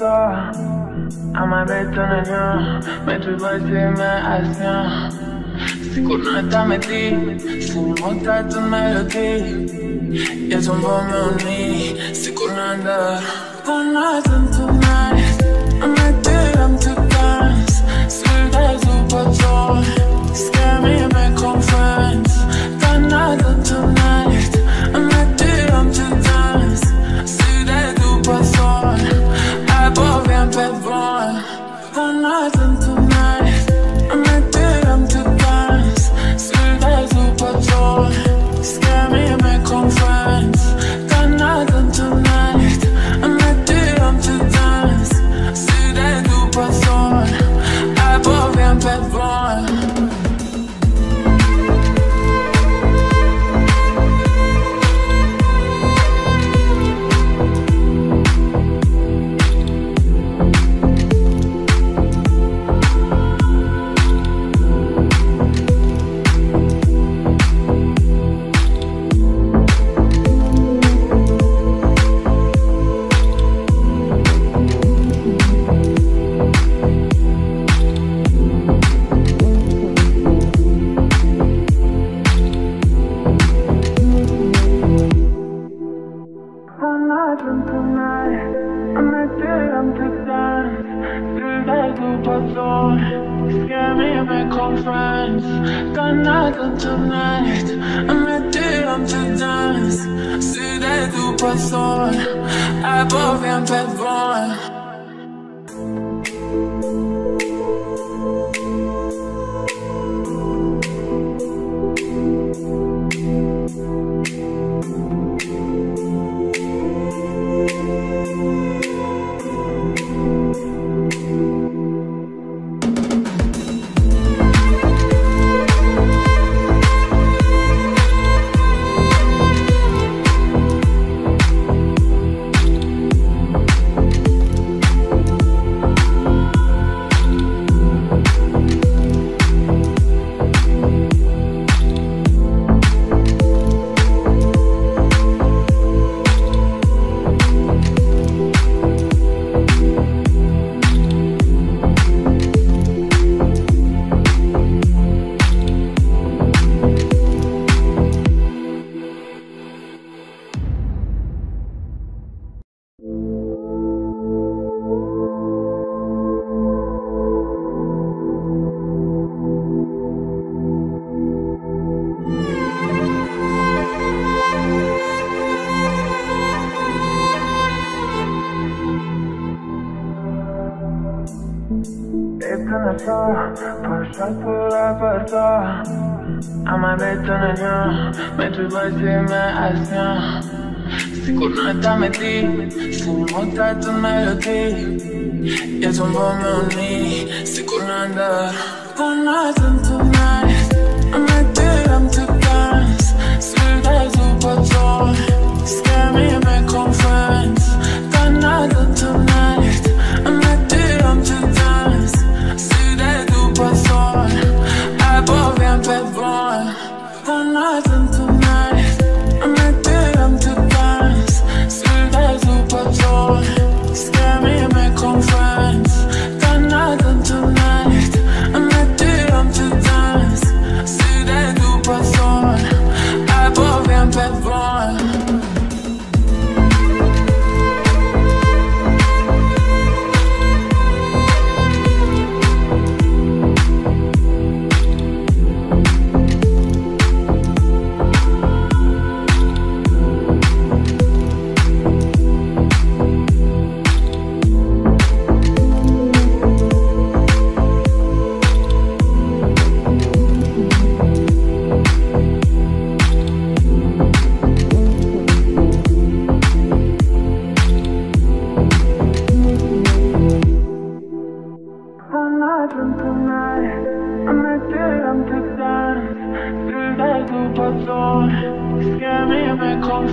la porta Ama betonanya Metrobusime asya Sikurata meti Sinimota tu melody. Yazumbo meuni Sikuranda Sikurata tonight I'm at I'm to dance. Sweet as a patrol Scare me and make conference Canada Étonnant pas le choix pour la porta Ama betonanya Metrobusime asya Sikurata meti Sinimota tu melody Yazumbo meuni Sikuranda Sikurata tonight I'm at I'm to dance Sweet as a patrol Scare me make conference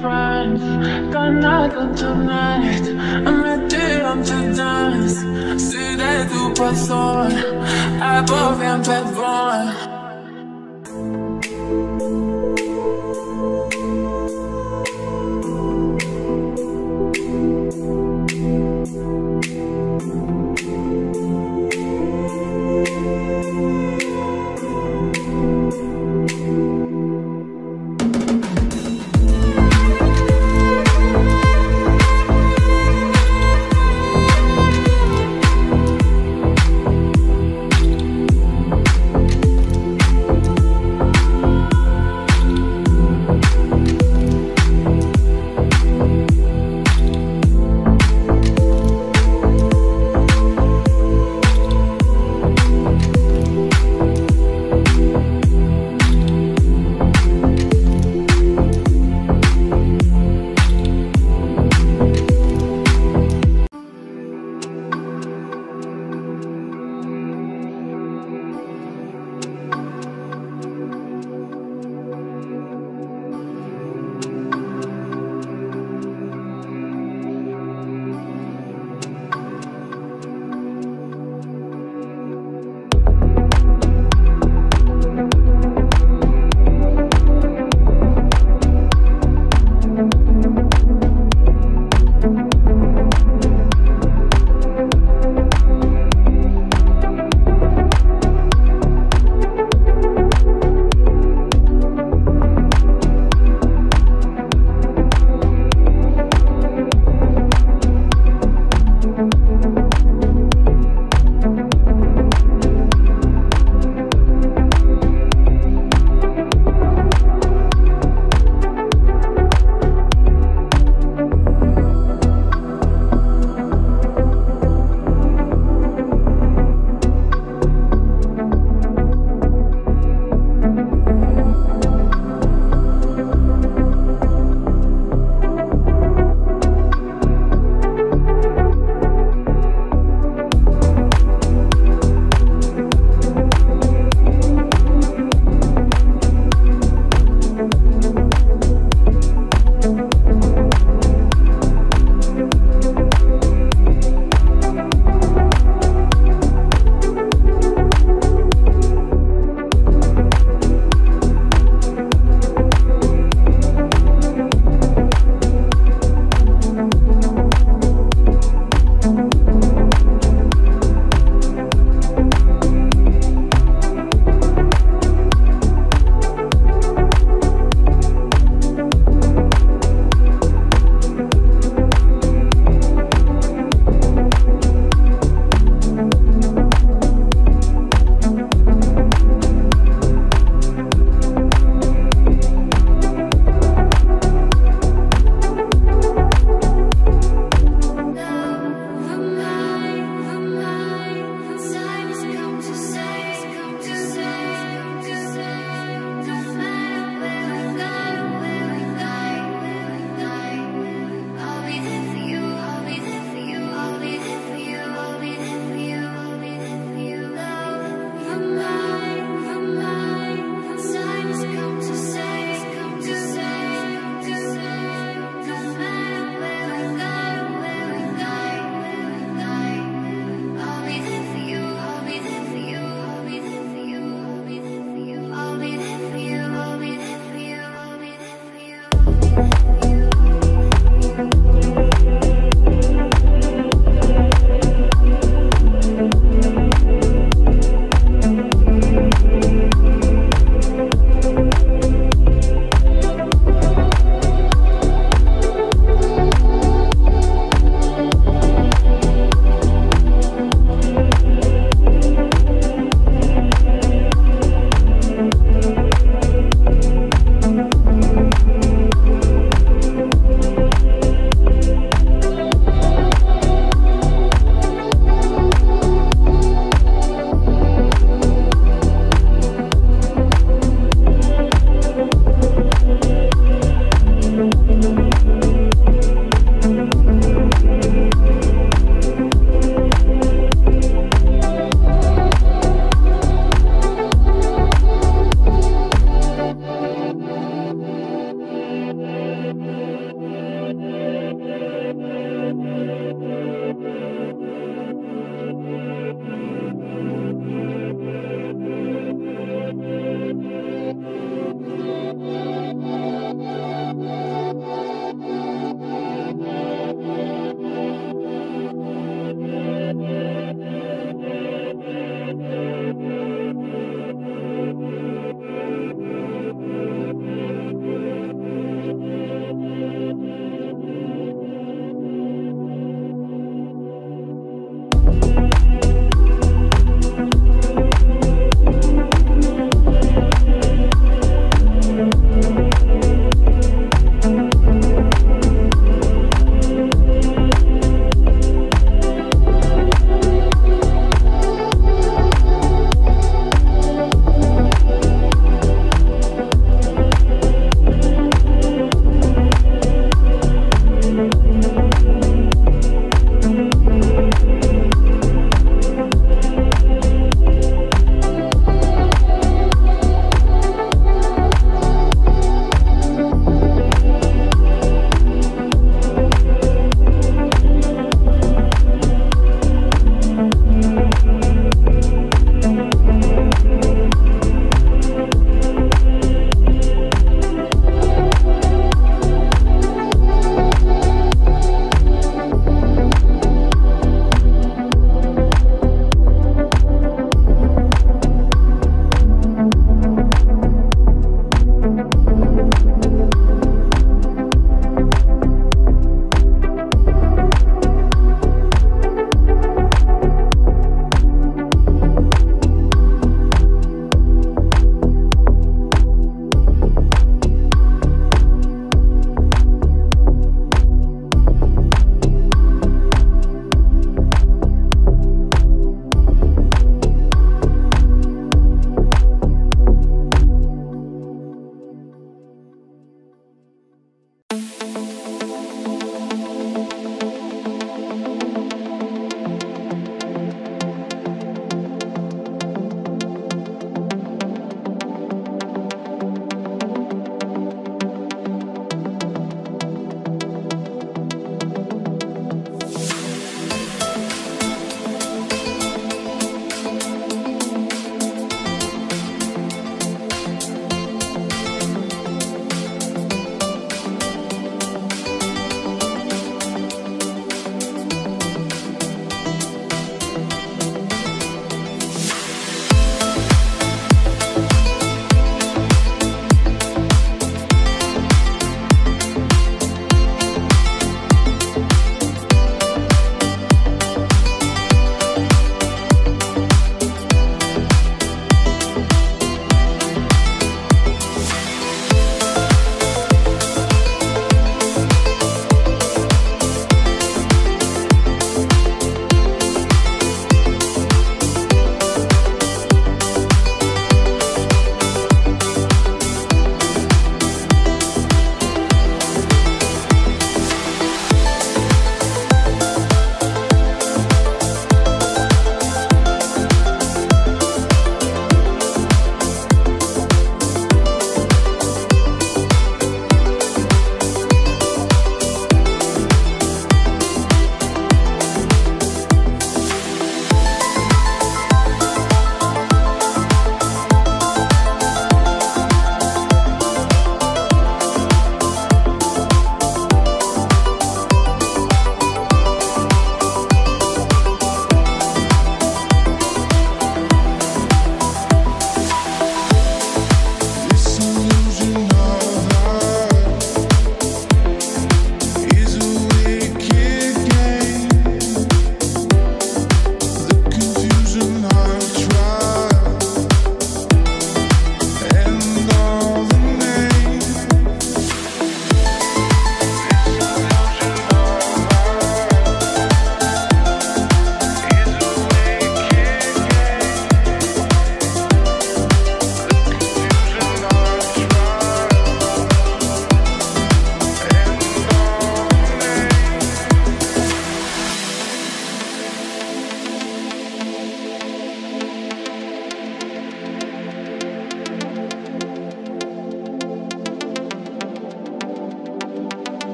conference. Got nothing tonight. I'm dead, I'm too dance. Through that group of door. I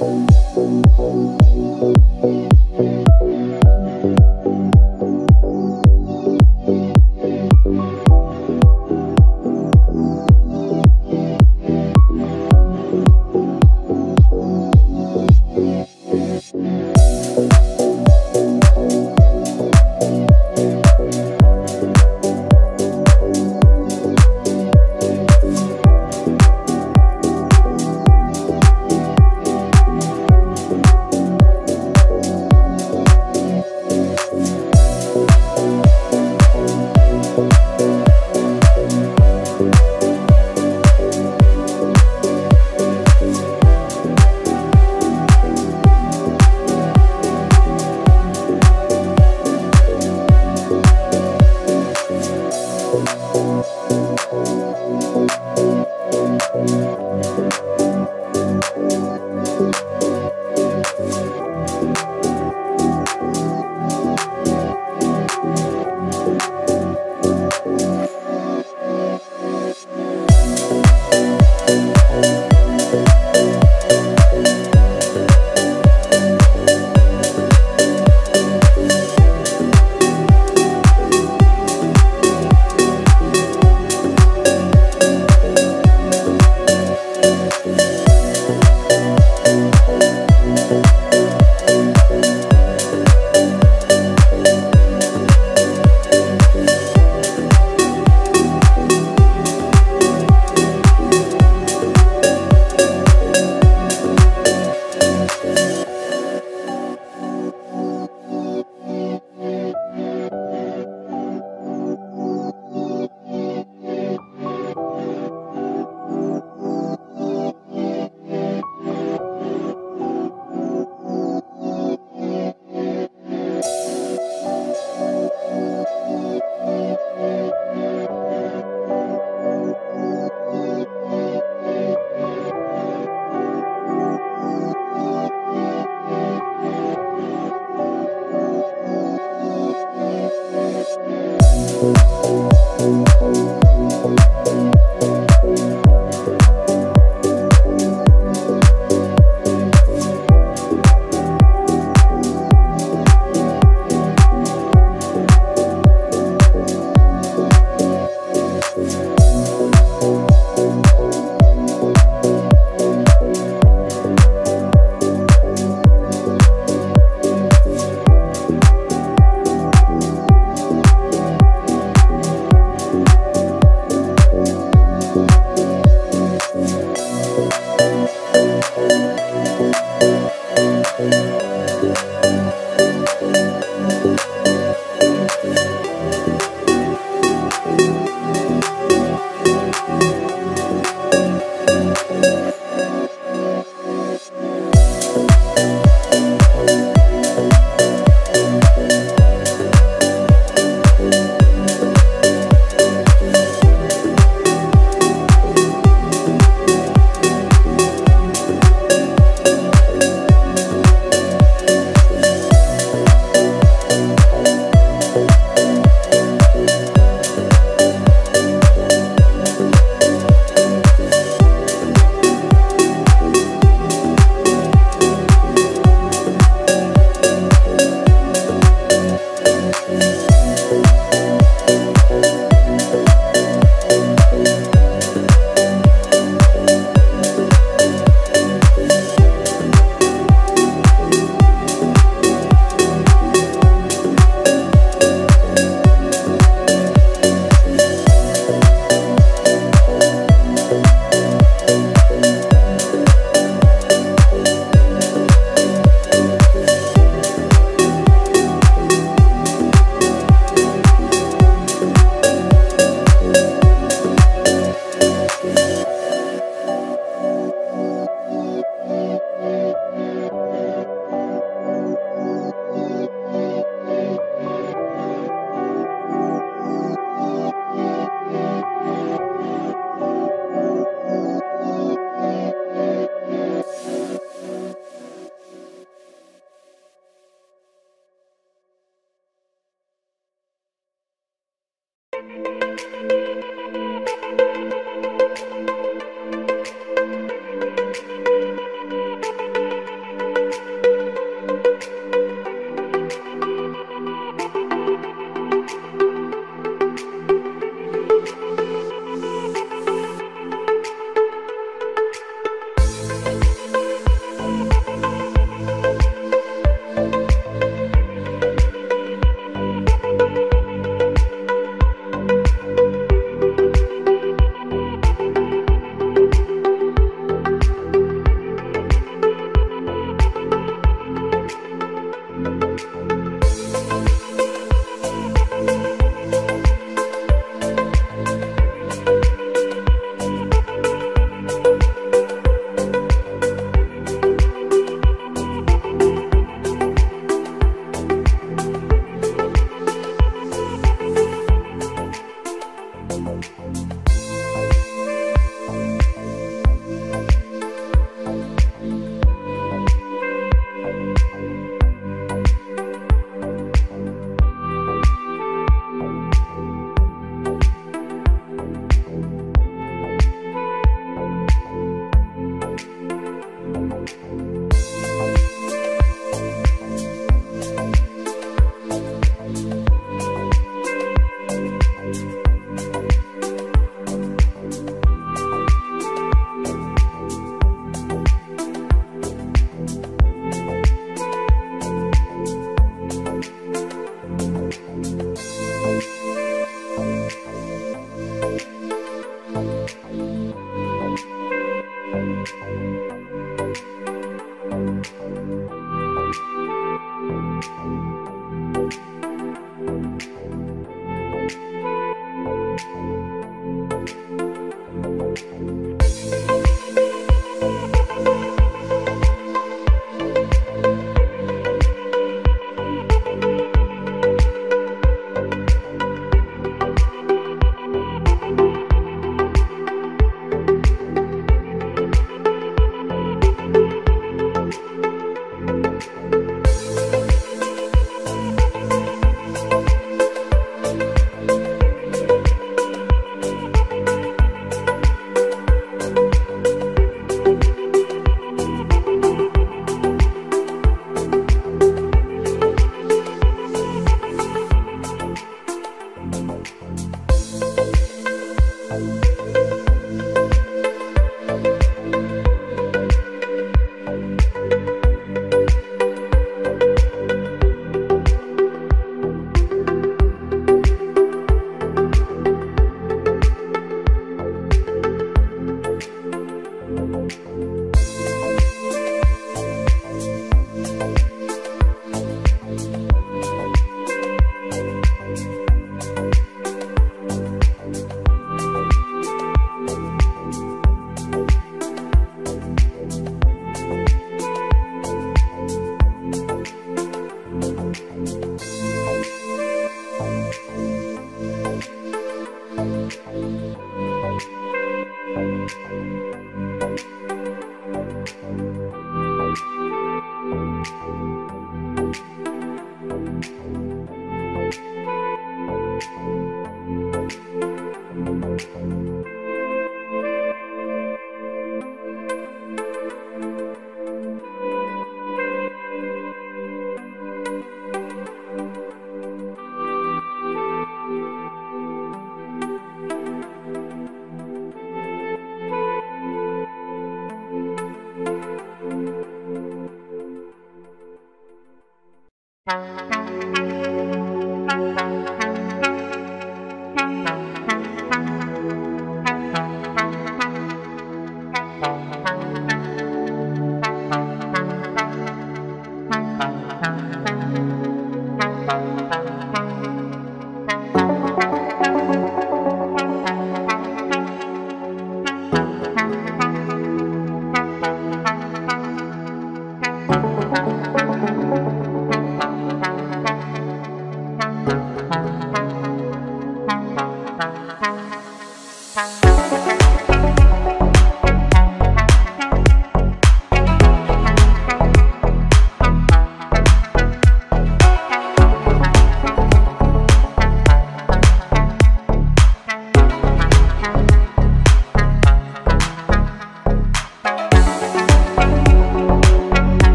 Thank you.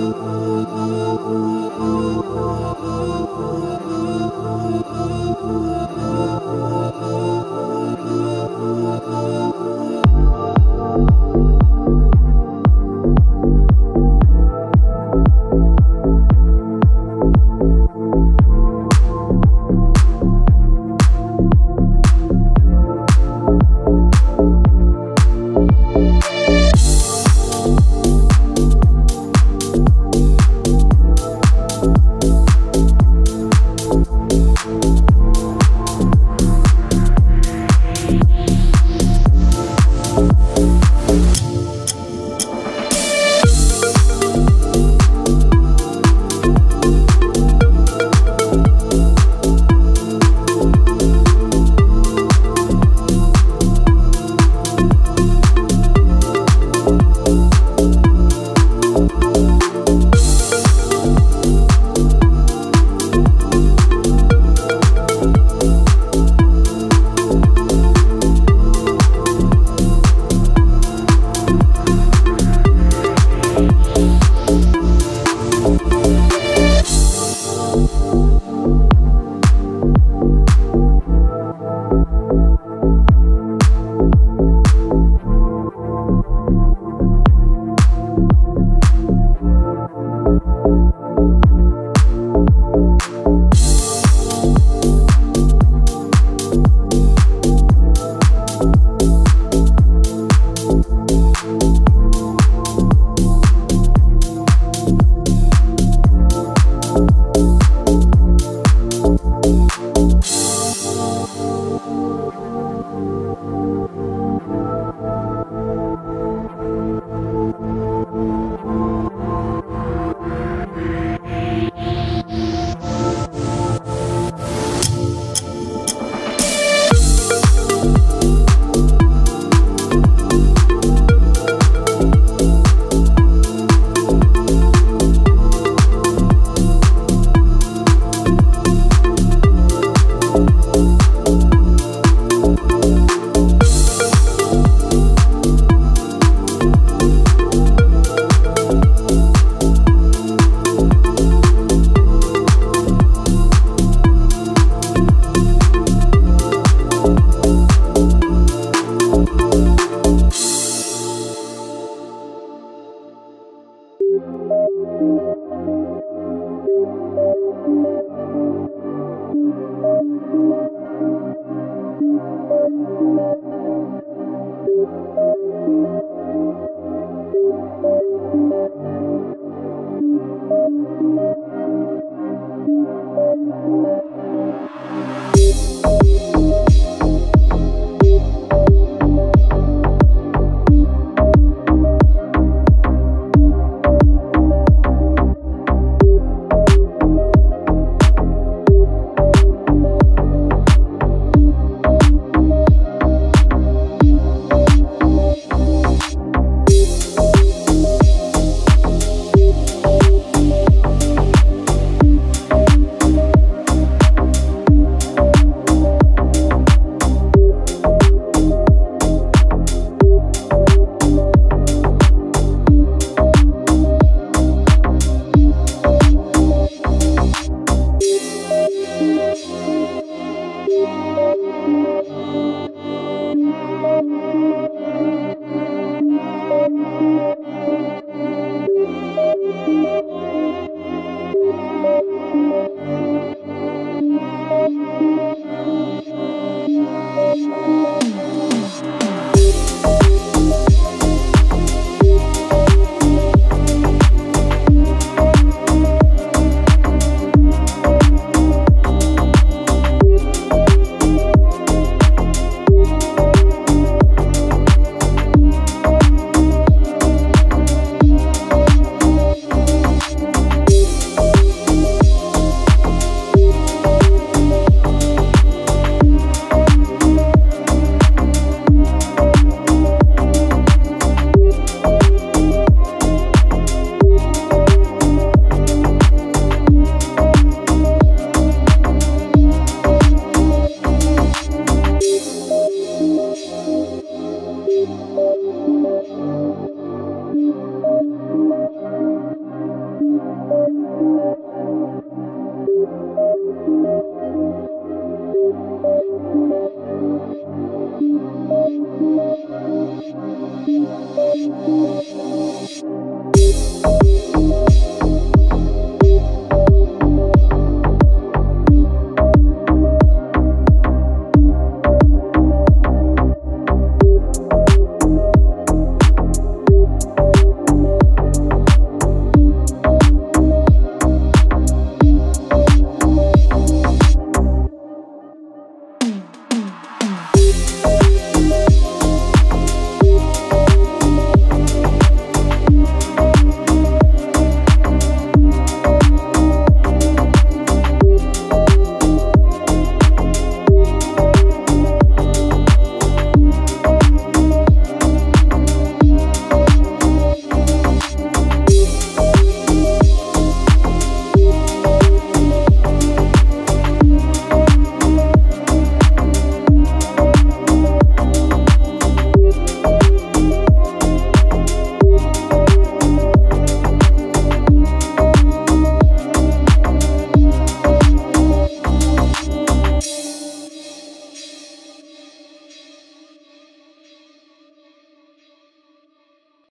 Oh.